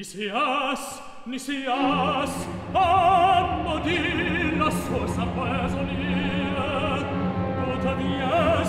Nisias, Nisias, ammo di la sua sapesonire, tuttavia